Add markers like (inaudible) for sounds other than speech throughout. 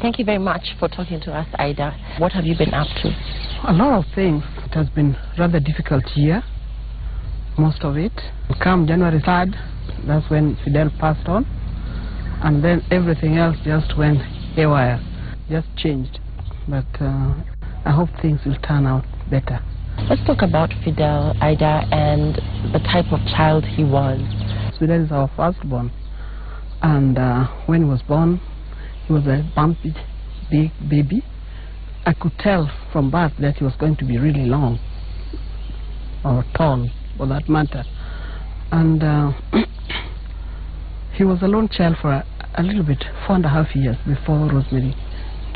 Thank you very much for talking to us, Ida. What have you been up to? A lot of things. It has been rather difficult year, most of it. Come January 3rd, that's when Fidel passed on. And then everything else just went haywire, just changed. But uh, I hope things will turn out better. Let's talk about Fidel, Ida, and the type of child he was. Fidel is our firstborn. And uh, when he was born, he was a bumpy, big baby. I could tell from birth that he was going to be really long, or tall, for that matter. And uh, (clears throat) he was a lone child for a, a little bit, four and a half years before Rosemary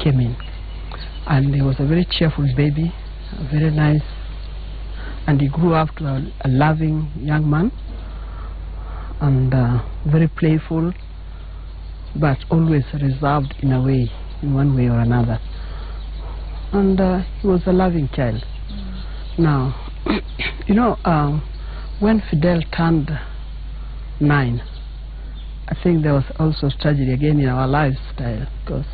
came in. And he was a very cheerful baby, very nice, and he grew up to a, a loving young man, and uh, very playful, but always reserved in a way, in one way or another. And uh, he was a loving child. Now, (coughs) you know, um, when Fidel turned nine, I think there was also tragedy again in our lifestyle because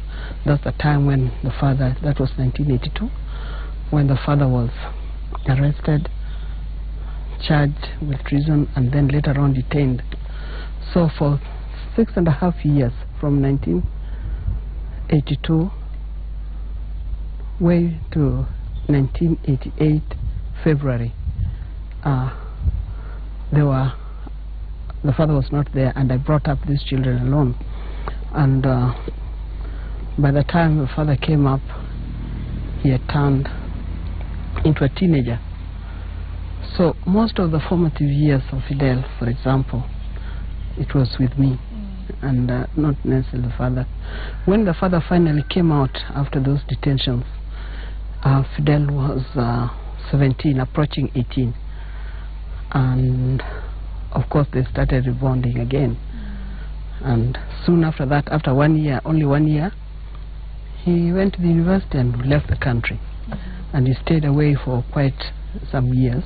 that's the time when the father, that was 1982, when the father was arrested, charged with treason, and then later on detained. So for six and a half years, from 1982 way to 1988 February, uh, were the father was not there, and I brought up these children alone. And uh, by the time the father came up, he had turned into a teenager. So most of the formative years of Fidel, for example, it was with me, and uh, not necessarily the father. When the father finally came out after those detentions, uh, Fidel was uh, 17, approaching 18, and of course they started rebonding again. And soon after that, after one year, only one year, he went to the university and left the country. And he stayed away for quite some years.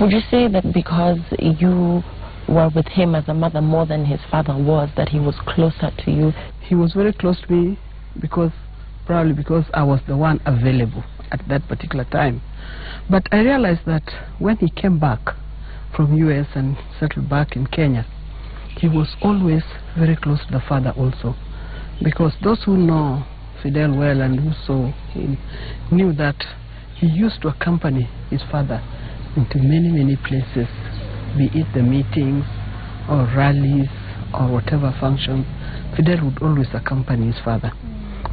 Would you say that because you were with him as a mother more than his father was, that he was closer to you? He was very close to me because, probably because I was the one available at that particular time. But I realized that when he came back from US and settled back in Kenya, he was always very close to the father also. Because those who know Fidel well and who saw him knew that he used to accompany his father into many, many places, be it the meetings or rallies or whatever function. Fidel would always accompany his father.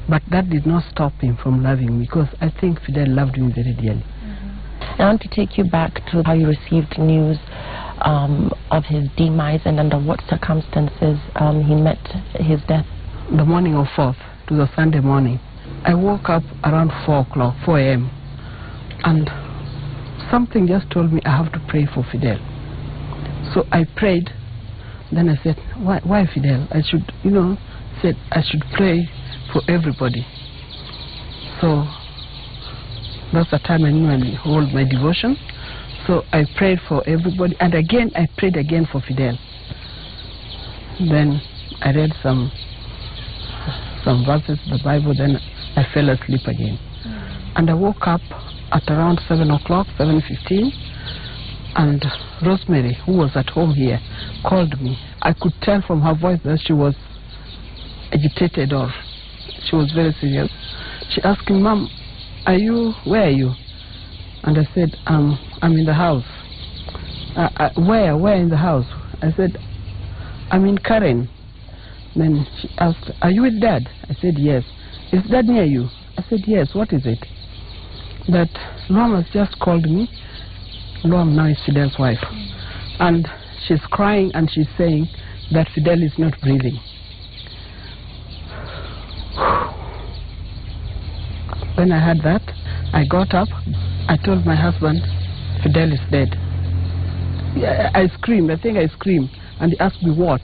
But that did not stop him from loving me because I think Fidel loved me very dearly. I want to take you back to how you received news um, of his demise and under what circumstances um, he met his death. The morning of 4th, to the Sunday morning, I woke up around 4 o'clock, 4 a.m. And something just told me I have to pray for Fidel. So I prayed. Then I said, why, why Fidel? I should, you know, said I should pray for everybody. So that's the time I knew I hold my devotion. So I prayed for everybody, and again I prayed again for Fidel. Then I read some some verses of the Bible. Then I fell asleep again, and I woke up at around seven o'clock, seven fifteen, and Rosemary, who was at home here, called me. I could tell from her voice that she was agitated or she was very serious. She asked me, Mom, are you, where are you? And I said, um, I'm in the house. Uh, uh, where, where in the house? I said, I'm in Karen. Then she asked, are you with dad? I said, yes. Is dad near you? I said, yes. What is it? That Lwam has just called me. Lwam now is Fidel's wife. And she's crying and she's saying that Fidel is not breathing. When I heard that, I got up. I told my husband, Fidel is dead. I screamed. I think I screamed. And he asked me what?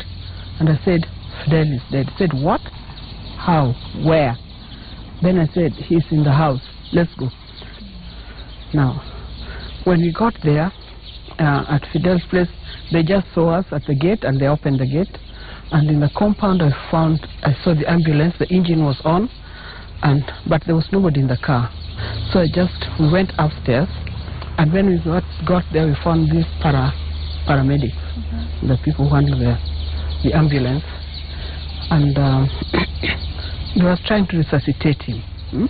And I said, Fidel is dead. He said, what? How? Where? Then I said, he's in the house. Let's go. Now, when we got there, uh, at Fidel's place, they just saw us at the gate and they opened the gate. And in the compound, I found, I saw the ambulance, the engine was on, and but there was nobody in the car. So I just we went upstairs, and when we got got there, we found these para paramedics, the people who handle the the ambulance, and um, (coughs) they was trying to resuscitate him. hmm?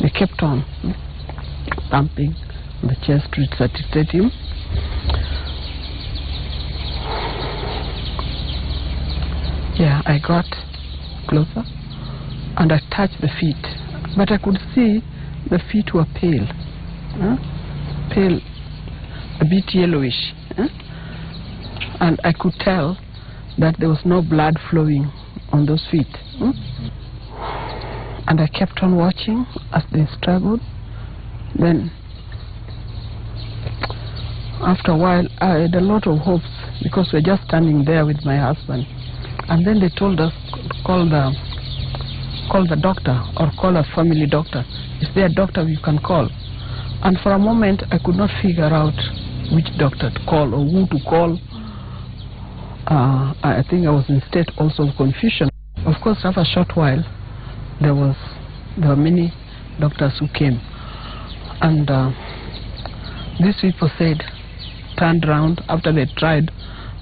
They kept on hmm, thumping on the chest to resuscitate him. Yeah, I got closer and I touched the feet, but I could see the feet were pale, huh? pale, a bit yellowish, huh? and I could tell that there was no blood flowing on those feet. hmm? And I kept on watching as they struggled. Then, after a while, I had a lot of hopes because we were just standing there with my husband. And then they told us, call the, call the doctor or call a family doctor. Is there a doctor you can call? And for a moment, I could not figure out which doctor to call or who to call. Uh, I think I was in state also of confusion. Of course, after a short while, there was there were many doctors who came, and uh, these people said, turned round after they tried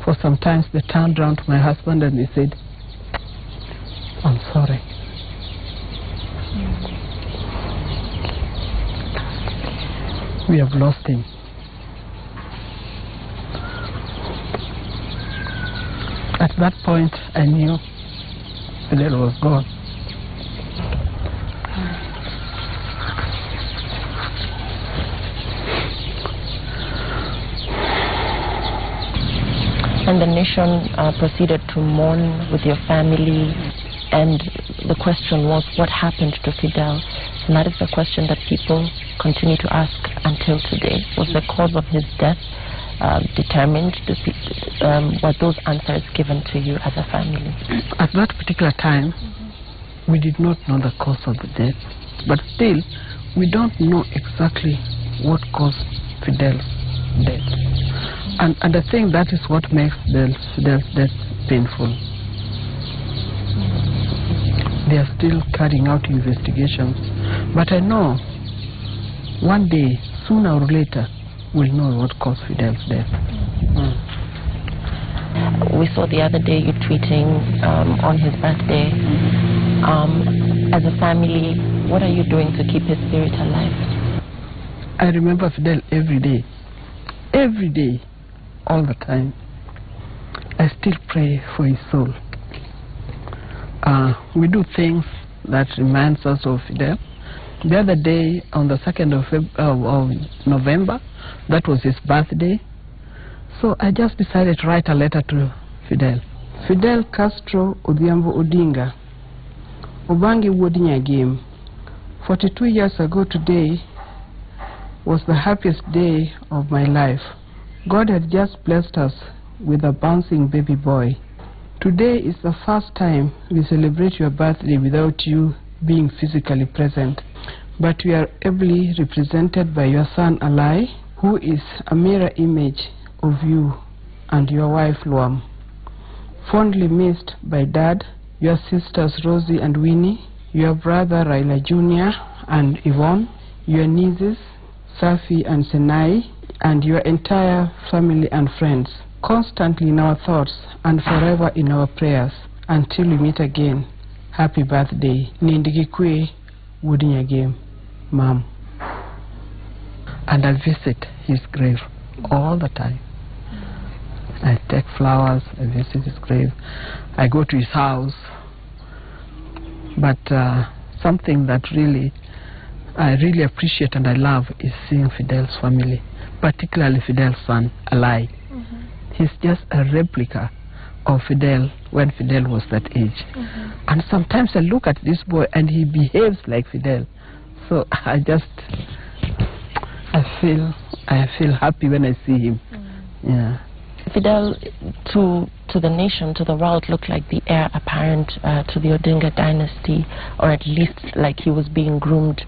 for some time. They turned round to my husband and they said, "I'm sorry." We have lost him. At that point, I knew Fidel was gone. And the nation uh, proceeded to mourn with your family. And the question was, what happened to Fidel? And that is the question that people continue to ask until today. Was the cause of his death uh, determined? Um, were those answers given to you as a family? At that particular time, we did not know the cause of the death, but still, we don't know exactly what caused Fidel's death. And, and I think that is what makes Fidel's, death painful. They are still carrying out investigations, but I know one day, sooner or later, we'll know what caused Fidel's death. Mm. We saw the other day you tweeting um, on his birthday. Um, as a family, what are you doing to keep his spirit alive? I remember Fidel every day. Every day. All the time. I still pray for his soul. Uh, we do things that reminds us of Fidel. The other day, on the 2nd of, Feb- uh, of November, that was his birthday. So I just decided to write a letter to Fidel. Fidel Castro Odhiambo Odinga, Obangi Wodinya game. 42 years ago today was the happiest day of my life. God had just blessed us with a bouncing baby boy. Today is the first time we celebrate your birthday without you being physically present. But we are ably represented by your son Alai, who is a mirror image of you and your wife Lwam. Fondly missed by dad, your sisters Rosie and Winnie, your brother Raila Jr. and Yvonne, your nieces Safi and Senai, and your entire family and friends, constantly in our thoughts and forever in our prayers. Until we meet again, happy birthday. Nindigikwe Wodinyagame, Mom. And I visit his grave all the time. I take flowers, I visit his grave, I go to his house. But uh, something that really I really appreciate and I love is seeing Fidel's family, particularly Fidel's son, Alai. Mm-hmm. He's just a replica of Fidel when Fidel was that age. Mm-hmm. And sometimes I look at this boy and he behaves like Fidel. So (laughs) I just, I feel, I feel happy when I see him. Mm. Yeah. Fidel, to to the nation, to the world, looked like the heir apparent uh, to the Odinga dynasty, or at least like he was being groomed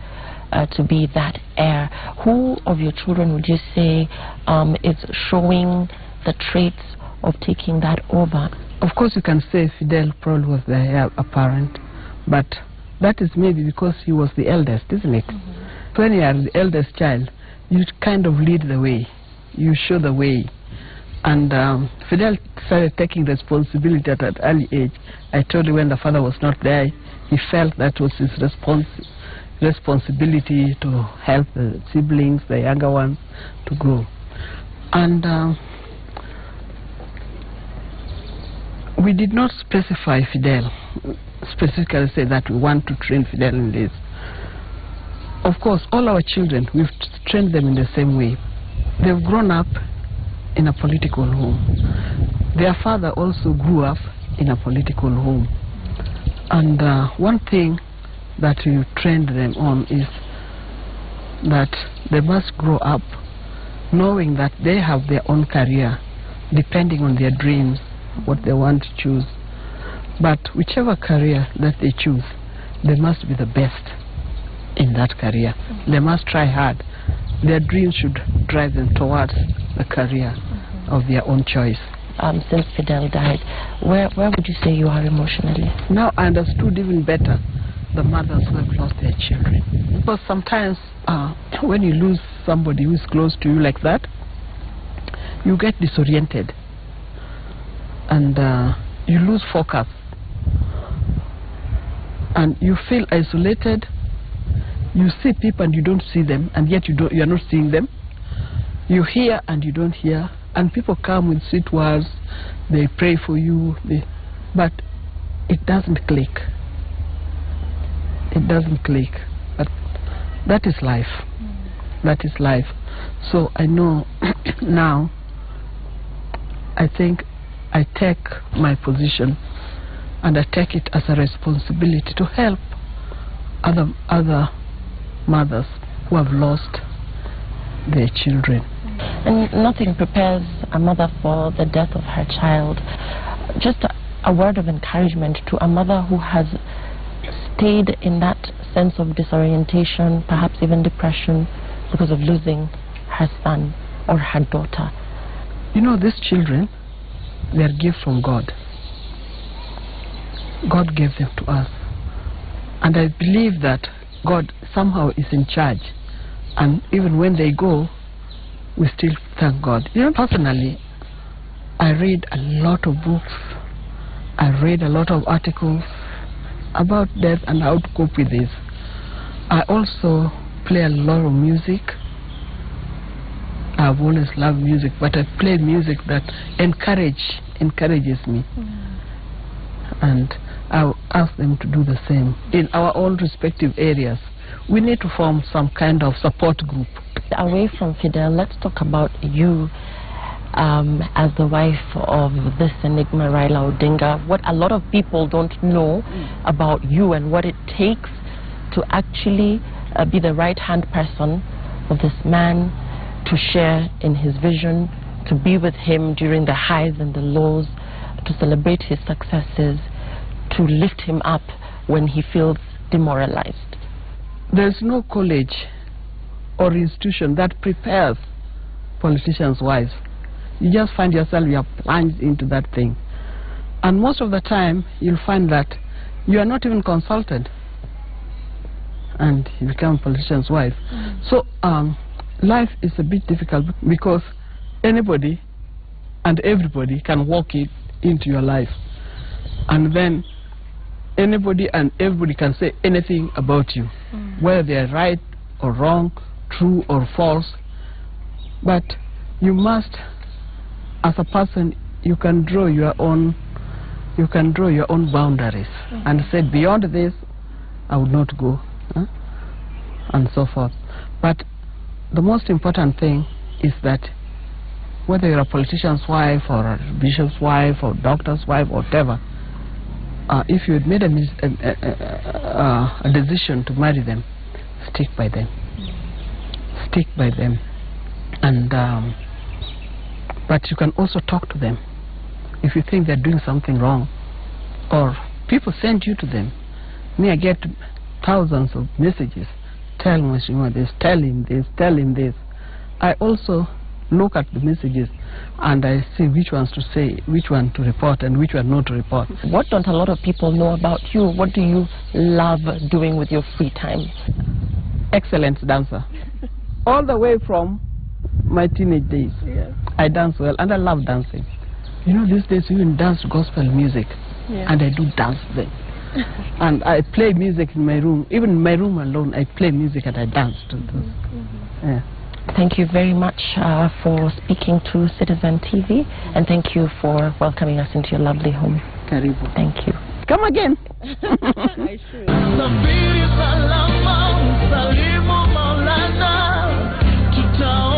uh, to be that heir. Who of your children would you say um, is showing the traits of taking that over? Of course, you can say Fidel probably was the heir apparent, but That is maybe because he was the eldest, isn't it? Mm-hmm. When you are the eldest child, you kind of lead the way. You show the way. And um, Fidel started taking responsibility at an early age. I told you when the father was not there, he felt that was his respons responsibility to help the siblings, the younger ones, to grow. And um, we did not specify Fidel, specifically say that we want to train Fidel in this. Of course, all our children, we've trained them in the same way. They've grown up in a political home. Their father also grew up in a political home. And uh, one thing that we trained them on is that they must grow up knowing that they have their own career, depending on their dreams, what they want to choose. But whichever career that they choose, they must be the best in that career. They must try hard. Their dreams should drive them towards the career of their own choice. Um, since Fidel died, where, where would you say you are emotionally? Now I understood even better the mothers who have lost their children. Because sometimes uh, when you lose somebody who is close to you like that, you get disoriented and uh, you lose focus and you feel isolated. You see people and you don't see them, and yet you don't. You are not seeing them. You hear and you don't hear, and people come with sweet words. They pray for you, they, but it doesn't click. It doesn't click. But that is life. That is life. So I know (coughs) now. I think I take my position and I take it as a responsibility to help other other mothers who have lost their children. And nothing prepares a mother for the death of her child. Just a, a word of encouragement to a mother who has stayed in that sense of disorientation, perhaps even depression, because of losing her son or her daughter. You know, these children, they are gifts from God. God gave them to us. And I believe that God somehow is in charge. And even when they go, we still thank God. You know, personally, I read a lot of books. I read a lot of articles about death and how to cope with this. I also play a lot of music. I've always loved music, but I play music that encourage encourages me. Mm. And I'll ask them to do the same in our own respective areas. We need to form some kind of support group. Away from Fidel, let's talk about you um, as the wife of this enigma, Raila Odinga. What a lot of people don't know about you and what it takes to actually uh, be the right-hand person of this man, to share in his vision, to be with him during the highs and the lows, to celebrate his successes, to lift him up when he feels demoralized. There's no college or institution that prepares politicians' wives. You just find yourself, you are plunged into that thing. And most of the time, you'll find that you are not even consulted. And you become a politician's wife. So, um, life is a bit difficult because anybody and everybody can walk it into your life. And then anybody and everybody can say anything about you, whether they are right or wrong, true or false. But you must, as a person, you can draw your own, you can draw your own boundaries and say beyond this, I would not go, huh? and so forth. But the most important thing is that whether you're a politician's wife or a bishop's wife or doctor's wife or whatever, uh, if you had made a, a, a, a, a decision to marry them, stick by them. Stick by them. And um, but you can also talk to them if you think they're doing something wrong, or people send you to them. Me, I get thousands of messages. Tell Mheshimiwa this, tell him this, tell him this. I also look at the messages. and I see which ones to say, which one to report, and which one not to report. (laughs) What don't a lot of people know about you? What do you love doing with your free time? Excellent dancer. All the way from my teenage days. Yeah. I dance well, and I love dancing. You know, these days we even dance gospel music, Yeah. and I do dance then. (laughs) and I play music in my room. Even in my room alone, I play music and I dance to those. Yeah. Thank you very much uh, for speaking to Citizen TV, and thank you for welcoming us into your lovely home. Karibu. Thank you. Come again. (laughs)